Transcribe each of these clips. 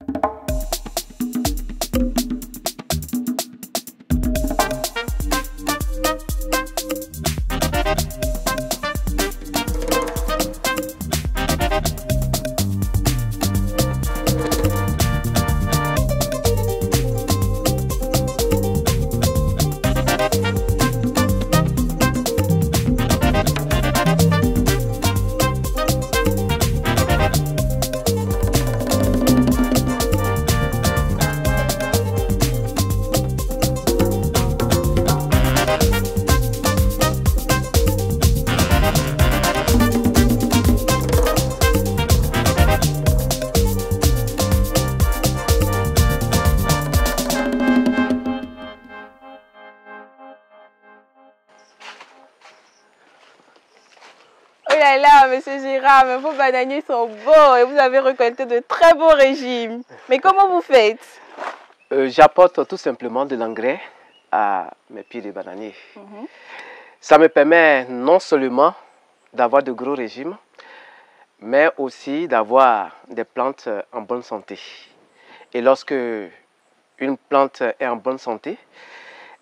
you monsieur Girard, vos bananiers sont beaux et vous avez récolté de très beaux régimes. Mais comment vous faites? Euh, J'apporte tout simplement de l'engrais à mes pieds de bananiers. Mhm. Ça me permet non seulement d'avoir de gros régimes, mais aussi d'avoir des plantes en bonne santé. Et lorsque une plante est en bonne santé,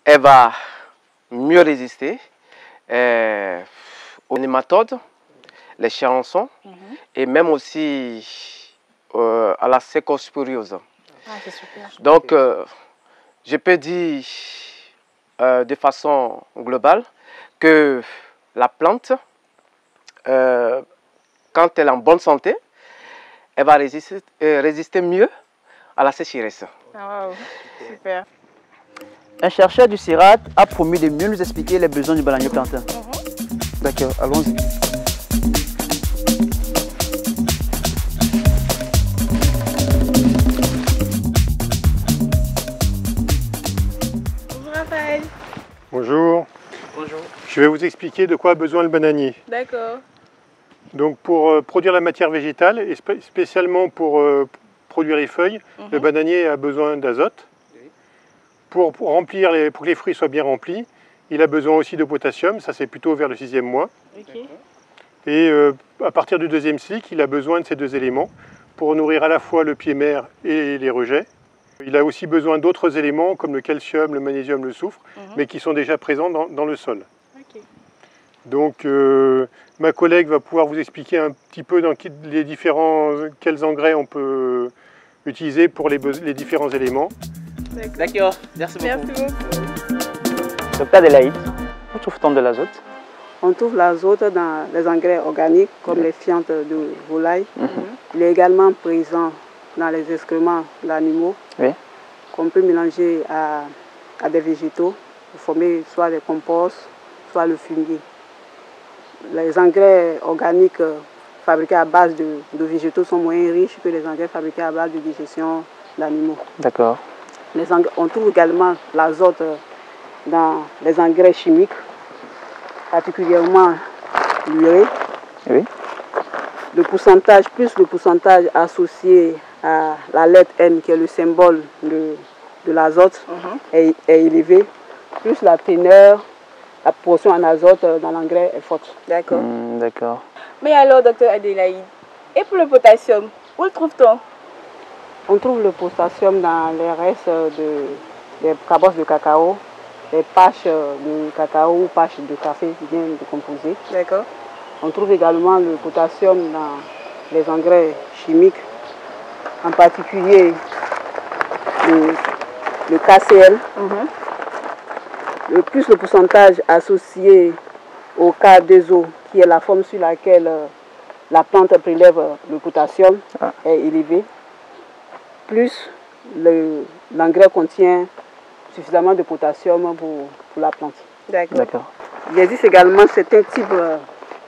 elle va mieux résister euh, aux nématodes, les charançons Mhm. et même aussi euh, à la sécosporiose. Ah, super. Donc, euh, je peux dire euh, de façon globale que la plante, euh, quand elle est en bonne santé, elle va résister, euh, résister mieux à la sécheresse. Ah, wow. Super. Un chercheur du CIRAD a promis de mieux nous expliquer les besoins du bananier plantain. Mhm. D'accord, allons-y. Je vais vous expliquer de quoi a besoin le bananier. D'accord. Donc pour euh, produire la matière végétale et spé- spécialement pour euh, produire les feuilles, le Mhm. bananier a besoin d'azote. Pour, pour remplir les, pour que les fruits soient bien remplis, il a besoin aussi de potassium, ça c'est plutôt vers le sixième mois. Et euh, à partir du deuxième cycle, il a besoin de ces deux éléments pour nourrir à la fois le pied mère et les rejets. Il a aussi besoin d'autres éléments comme le calcium, le magnésium, le soufre, Mhm. mais qui sont déjà présents dans- dans le sol. Donc, euh, ma collègue va pouvoir vous expliquer un petit peu dans les différents, quels engrais on peut utiliser pour les, différents éléments. D'accord. Merci beaucoup. Merci beaucoup. Docteur Adélaïde, où trouve-t-on de l'azote On trouve l'azote dans les engrais organiques comme les fientes de volaille. Il est également présent dans les excréments d'animaux Oui. qu'on peut mélanger à, à des végétaux pour former soit des composts, soit le fumier. Les engrais organiques euh, fabriqués à base de, de végétaux sont moins riches que les engrais fabriqués à base de digestion d'animaux. D'accord. Les engrais- on trouve également l'azote euh, dans les engrais chimiques, particulièrement l'urée. Oui. Le pourcentage, plus le pourcentage associé à la lettre N, qui est le symbole de, de l'azote, Mhm. est, est élevé, plus la teneur, la portion en azote euh, dans l'engrais est forte. D'accord. Hmm, D'accord. Mais alors, docteur Adélaïde, et pour le potassium, où le trouve-t-on? On trouve le potassium dans les restes de, des cabosses de cacao, les pâches de cacao ou pâches de café bien décomposées. D'accord. On trouve également le potassium dans les engrais chimiques, en particulier le, le KCl. Mhm. Le plus le pourcentage associé au K2O, qui est la forme sur laquelle euh, la plante prélève euh, le potassium, Ah. est élevé, plus le- l'engrais contient suffisamment de potassium pour, pour la plante. D'accord. Il existe également certains types euh,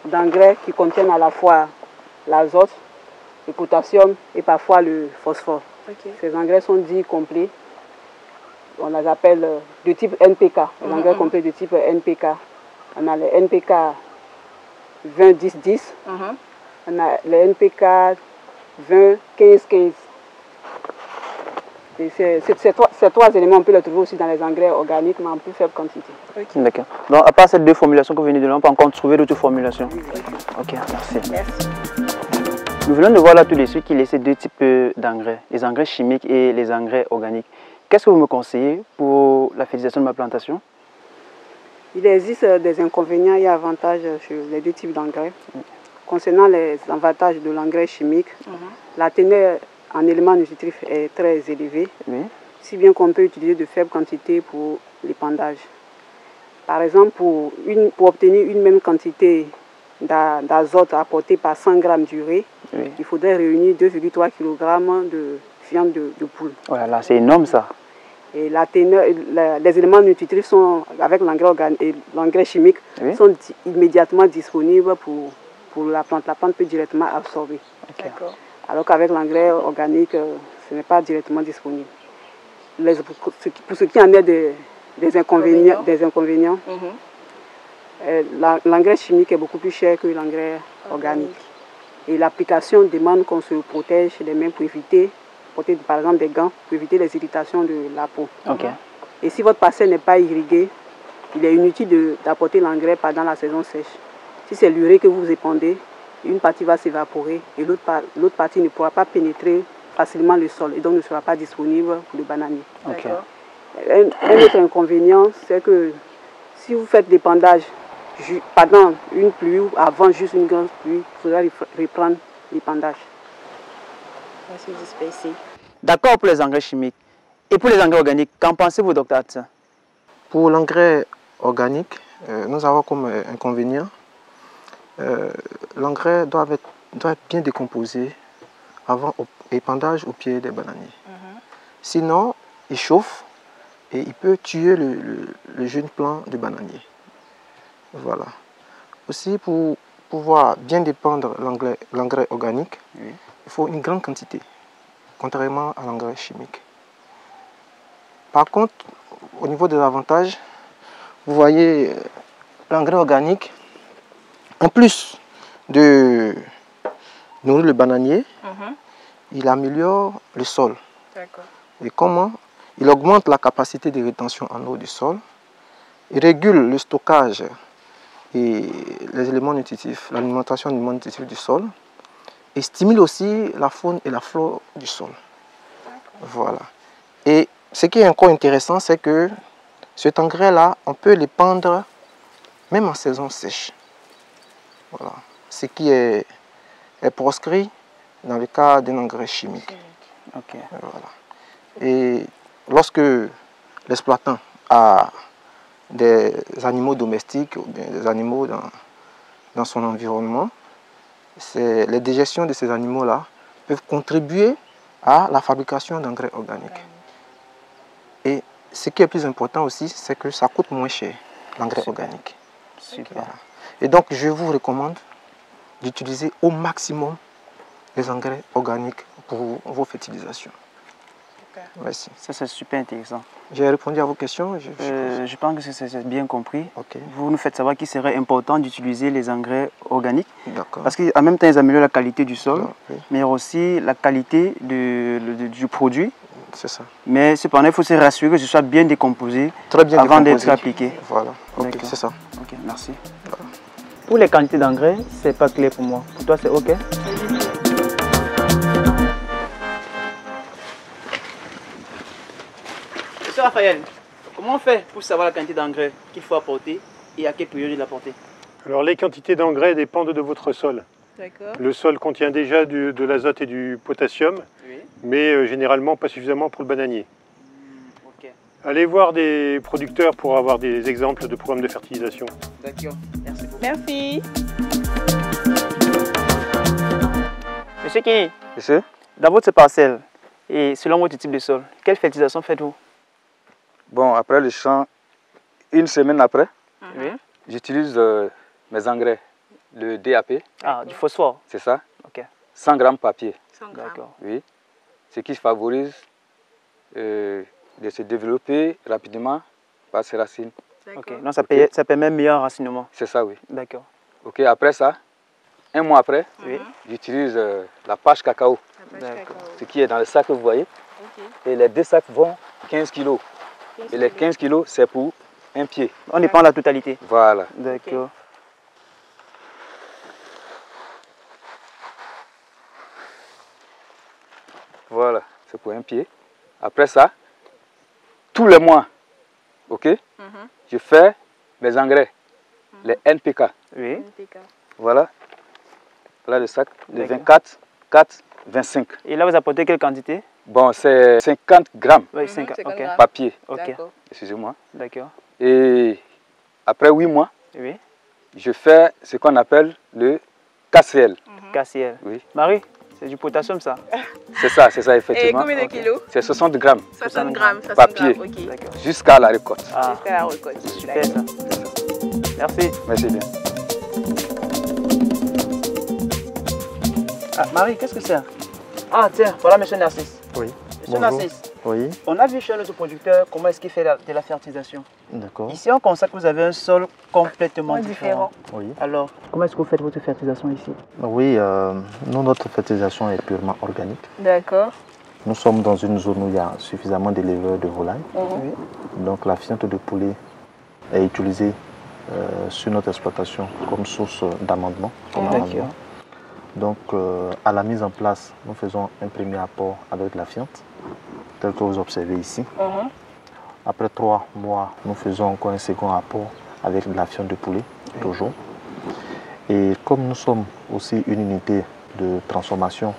d'engrais qui contiennent à la fois l'azote, le potassium et parfois le phosphore. Ces engrais sont dits complets. On les appelle euh, de type NPK, les engrais complets de type NPK. On a les NPK 20 10 10, Mhm. on a les NPK 20 15 15. Et ces, ces- ces trois, ces trois éléments, on peut les trouver aussi dans les engrais organiques, mais en plus faible quantité. D'accord. Donc, à part ces deux formulations que vous venez de donner, on peut encore trouver d'autres formulations Ok, merci. Merci. Nous venons de voir là tout de suite qu'il existe deux types euh, d'engrais, les engrais chimiques et les engrais organiques. Qu'est-ce que vous me conseillez pour la fertilisation de ma plantation? Il existe euh, des inconvénients et avantages sur les deux types d'engrais. Concernant les avantages de l'engrais chimique, la teneur en éléments nutritifs est très élevée, Oui. si bien qu'on peut utiliser de faibles quantités pour l'épandage. Par exemple, pour, une- pour obtenir une même quantité d'a- d'azote apportée par 100 g d'urée, Oui. il faudrait réunir 2,3 kg de viande de, de poule. Oh là là, c'est énorme ça. Et la teneur, la- les éléments nutritifs sont, avec l'engrais organ- et l'engrais chimique Oui. sont di- immédiatement disponibles pour, pour la plante. La plante peut directement absorber. Alors qu'avec l'engrais organique, euh, ce n'est pas directement disponible. Les- pour, ce qui, pour ce qui en est des, des inconvénients, Inconvénients. des inconvénients Mhm. euh, l'engrais chimique est beaucoup plus cher que l'engrais organique. Et l'application demande qu'on se protège les mains pour éviter, porter par exemple des gants, pour éviter les irritations de la peau. Ok. Et si votre parcelle n'est pas irriguée, il est inutile d'apporter l'engrais pendant la saison sèche. Si c'est l'urée que vous épandez, une partie va s'évaporer et l'autre par- l'autre partie ne pourra pas pénétrer facilement le sol et donc ne sera pas disponible pour le bananier. Ok. D'accord. Un, un autre inconvénient, c'est que si vous faites l'épandage ju- pendant une pluie ou avant juste une grande pluie, il faudra reprendre l'épandage. D'accord pour les engrais chimiques. Et pour les engrais organiques, qu'en pensez-vous, docteur Atsa Pour l'engrais organique, euh, nous avons comme euh, inconvénient, euh, l'engrais doit être, doit être bien décomposé avant au- épandage au pied des bananiers. Sinon, il chauffe et il peut tuer le, le- le jeune plant de bananier. Voilà. Aussi, pour pouvoir bien dépendre l'engrais l'engrais organique, Oui. il faut une grande quantité, contrairement à l'engrais chimique. Par contre, au niveau des avantages, vous voyez euh, l'engrais organique, en plus de nourrir le bananier, Mhm. il améliore le sol. Et comment? Il augmente la capacité de rétention en eau du sol, il régule le stockage et les éléments nutritifs, l'alimentation des éléments nutritifs du sol, et stimule aussi la faune et la flore du sol. Voilà. Et ce qui est encore intéressant, c'est que cet engrais-là, on peut l'épandre même en saison sèche. Voilà. Ce qui est, est proscrit dans le cas d'un engrais chimique. Ok. Voilà. Et lorsque l'exploitant a des animaux domestiques ou bien des animaux dans, dans son environnement, les digestions de ces animaux-là peuvent contribuer à la fabrication d'engrais organiques. Et ce qui est plus important aussi, c'est que ça coûte moins cher, l'engrais organique. Super. Voilà. Et donc, je vous recommande d'utiliser au maximum les engrais organiques pour vos fertilisations. Merci. Ça, c'est super intéressant. J'ai répondu à vos questions. je- Euh, je pense que c'est- bien compris. Vous nous faites savoir qu'il serait important d'utiliser les engrais organiques d'accord. parce qu'en même temps, ils améliorent la qualité du sol, Ah, oui, mais aussi la qualité de- de- du produit. c'est ça. Mais cependant, il faut se rassurer que ce soit bien décomposé Très bien avant d'être appliqué. Voilà, c'est ça. Ok, merci. Pour les quantités d'engrais, c'est pas clair pour moi. Pour toi, c'est ok? Raphaël, comment on fait pour savoir la quantité d'engrais qu'il faut apporter et à quelle période l'apporter Alors les quantités d'engrais dépendent de votre sol. D'accord. Le sol contient déjà du- de l'azote et du potassium, Oui. mais euh, généralement pas suffisamment pour le bananier. Ok, Allez voir des producteurs pour avoir des exemples de programmes de fertilisation. d'accord. Merci beaucoup. Merci. Monsieur Kini, Monsieur? dans votre parcelle et selon votre type de sol, quelle fertilisation faites-vous? Bon, après le champ, une semaine après, Oui. j'utilise euh, mes engrais, le DAP, Ah, du phosphore. c'est ça Ok. 100 grammes papier, 100 grammes. D'accord. oui. Ce qui favorise euh, de se développer rapidement par ses racines. Ok. D'accord. Donc ça, paye- ça permet un meilleur racinement. C'est ça, oui. D'accord. Ok, après ça, un mois après, j'utilise euh, la pâche cacao, La pâche D'accord. cacao. ce qui est dans le sac que vous voyez. Ok. Et les deux sacs vont 15 kilos. Et les 15 kilos, c'est pour un pied. On dépend de la totalité. Voilà. D'accord. Voilà, c'est pour un pied. Après ça, tous les mois, ok, Mhm. je fais mes engrais, les NPK. Oui. Voilà. Voilà le sac de D'accord. 24, 4, 25. Et là, vous apportez quelle quantité? Bon, c'est 50 grammes Oui, 5 50 Ok. grammes. papier, Ok. D'accord. excusez-moi. D'accord. Et après 8 mois, Oui. je fais ce qu'on appelle le KCL. KCL. Oui. Marie, c'est du potassium ça C'est ça, c'est ça Et effectivement. combien de kilos C'est 60 grammes 60 grammes. 60 Papier. grammes, ok. D'accord. jusqu'à la récolte. Ah, Jusqu'à la récolte. super ça. Merci. Merci bien. Ah, Marie, qu'est-ce que c'est? Ah, tiens, voilà monsieur Narcisse. Oui. Monsieur. Narcisse, Oui, on a vu chez notre producteur comment est-ce qu'il fait la- de la fertilisation. d'accord. Ici, on constate que vous avez un sol complètement différent. Oui. Alors, comment est-ce que vous faites votre fertilisation ici? Oui, euh, nous, notre fertilisation est purement organique. D'accord. Nous sommes dans une zone où il y a suffisamment d'éleveurs de volailles. Oui. Donc la fiente de poulet est utilisée euh, sur notre exploitation comme source d'amendement. comme D'accord. amendement. Donc euh, à la mise en place, nous faisons un premier apport avec la fiente, tel que vous observez ici. Mhm. Après trois mois, nous faisons encore un second apport avec de la fiente de poulet, toujours. Et comme nous sommes aussi une unité de transformation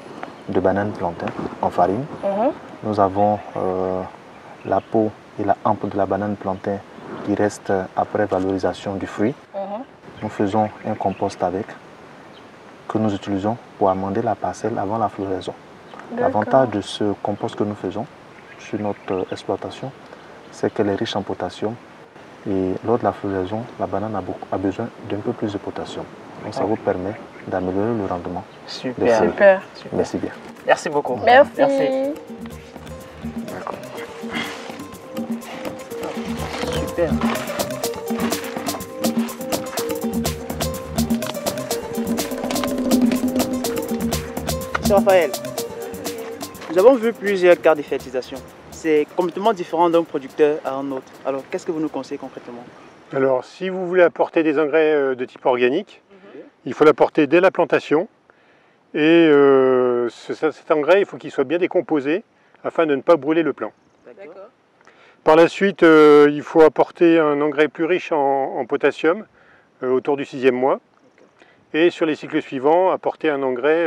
de bananes plantains en farine, Mhm. nous avons euh, la peau et la hampe de la banane plantain qui reste après valorisation du fruit. Mhm. Nous faisons un compost avec que nous utilisons pour amender la parcelle avant la floraison. L'avantage de ce compost que nous faisons sur notre euh, exploitation, c'est qu'elle est riche en potassium et lors de la floraison, la banane a, beaucoup- a besoin d'un peu plus de potassium. Donc ça vous permet d'améliorer le rendement. Super. Super. Merci bien. Merci beaucoup. Merci. Merci. Raphaël, nous avons vu plusieurs cas de fertilisation. C'est complètement différent d'un producteur à un autre. Alors, qu'est-ce que vous nous conseillez concrètement? Alors, si vous voulez apporter des engrais euh, de type organique, il faut l'apporter dès la plantation. Et euh, ce- cet engrais, il faut qu'il soit bien décomposé afin de ne pas brûler le plant. Par la suite, euh, il faut apporter un engrais plus riche en, en potassium euh, autour du sixième mois. Et sur les cycles suivants, apporter un engrais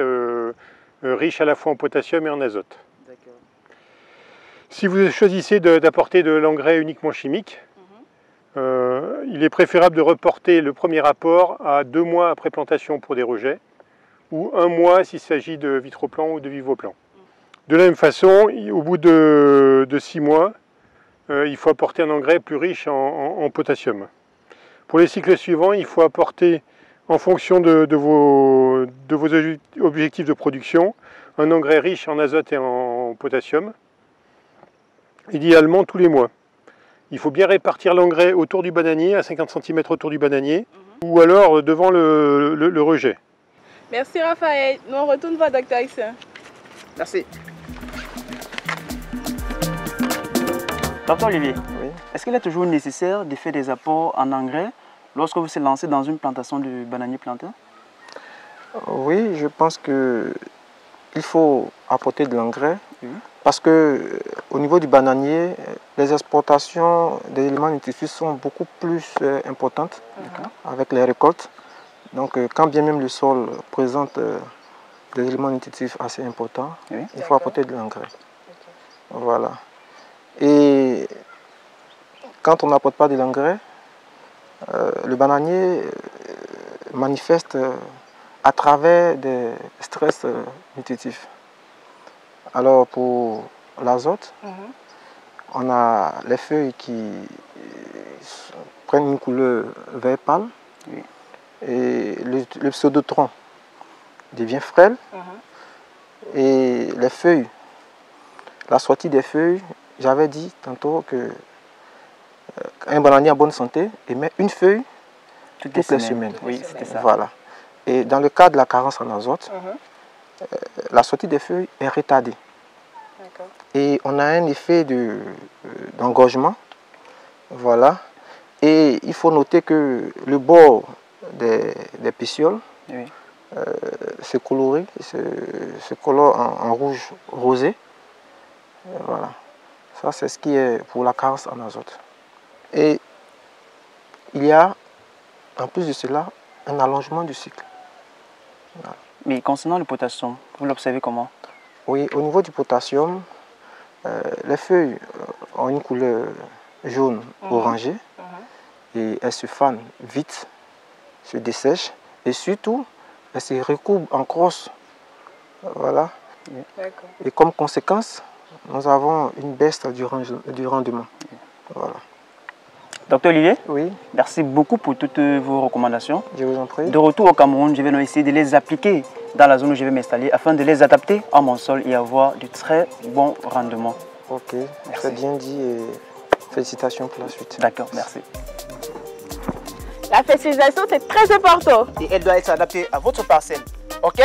riche à la fois en potassium et en azote. Si vous choisissez d'apporter de, l'engrais uniquement chimique, euh, il est préférable de reporter le premier apport à deux mois après plantation pour des rejets, ou un mois s'il s'agit de vitroplan ou de vivoplan. De la même façon, au bout de, de six mois, euh, il faut apporter un engrais plus riche en, en- en potassium. Pour les cycles suivants, il faut apporter, en fonction de, de vos, de vos obje- objectifs de production, un engrais riche en azote et en potassium, idéalement tous les mois. Il faut bien répartir l'engrais autour du bananier, à 50 cm autour du bananier, ou alors devant le, le- le rejet. Merci Raphaël. Nous on retourne voir Dr. Issa. Merci. Docteur Olivier, Oui. est-ce qu'il est toujours nécessaire de faire des apports en engrais lorsque vous vous lancez dans une plantation de bananier plantain Oui, je pense que il faut apporter de l'engrais Oui. parce que euh, au niveau du bananier, euh, les exportations des éléments nutritifs sont beaucoup plus euh, importantes avec les récoltes. Donc, euh, quand bien même le sol présente euh, des éléments nutritifs assez importants, Oui. il faut apporter de l'engrais. Voilà. Et quand on n'apporte pas de l'engrais, euh, le bananier euh, manifeste euh, à travers des stress euh, nutritifs. Alors pour l'azote, on a les feuilles qui euh, prennent une couleur vert pâle Oui. et le, le pseudotron devient frêle et les feuilles, la sortie des feuilles, j'avais dit tantôt que euh, un bananier en bonne santé émet une feuille Toutes les semaines. Oui, c'était ça. Voilà. Et dans le cas de la carence en azote, euh, la sortie des feuilles est retardée. Et on a un effet de, euh, d'engorgement. Voilà. Et il faut noter que le bord des, des pétioles Oui. euh, se colorie, se, se colore en, en rouge rosé. voilà. Ça, c'est ce qui est pour la carence en azote. Et il y a, en plus de cela, un allongement du cycle. Mais concernant le potassium, vous l'observez comment? Oui, au niveau du potassium, euh, les feuilles euh, ont une couleur jaune Mhm. orangée et elles se fanent vite, se dessèchent et surtout, elles se recouvrent en crosse. Voilà. Et comme conséquence, nous avons une baisse du, du rendement. Voilà. Docteur Olivier, Oui, merci beaucoup pour toutes vos recommandations. je vous en prie. De retour au Cameroun, je vais donc essayer de les appliquer dans la zone où je vais m'installer afin de les adapter à mon sol et avoir de très bons rendements. Ok, Merci. c'est bien dit et félicitations pour la suite. D'accord, merci. La fertilisation, c'est très important. Et elle doit être adaptée à votre parcelle. OK?